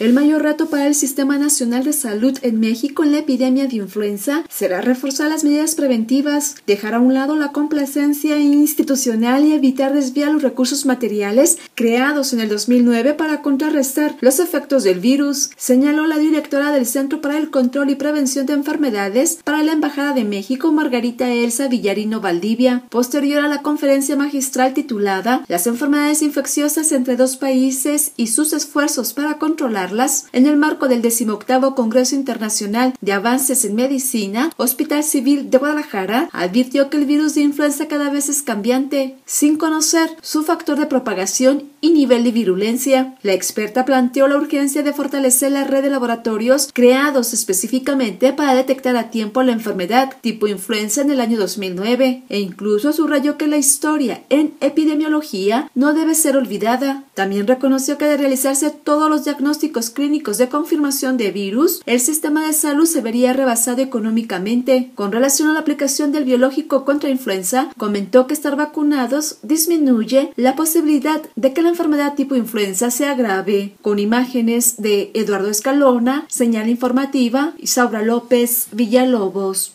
El mayor reto para el Sistema Nacional de Salud en México en la epidemia de influenza será reforzar las medidas preventivas, dejar a un lado la complacencia institucional y evitar desviar los recursos materiales creados en el 2009 para contrarrestar los efectos del virus, señaló la directora del Centro para el Control y Prevención de Enfermedades para la Embajada de México, Margarita Elsa Villarino Valdivia, posterior a la conferencia magistral titulada Las enfermedades infecciosas entre dos países y sus esfuerzos para controlar en el marco del 18 Congreso Internacional de Avances en Medicina, Hospital Civil de Guadalajara advirtió que el virus de influenza cada vez es cambiante, sin conocer su factor de propagación y nivel de virulencia. La experta planteó la urgencia de fortalecer la red de laboratorios creados específicamente para detectar a tiempo la enfermedad tipo influenza en el año 2009 e incluso subrayó que la historia en epidemiología no debe ser olvidada. También reconoció que de realizarse todos los diagnósticos clínicos de confirmación de virus, el sistema de salud se vería rebasado económicamente. Con relación a la aplicación del biológico contra influenza, comentó que estar vacunados disminuye la posibilidad de que la enfermedad tipo influenza sea grave. Con imágenes de Eduardo Escalona, señal informativa, Isaura López Villalobos.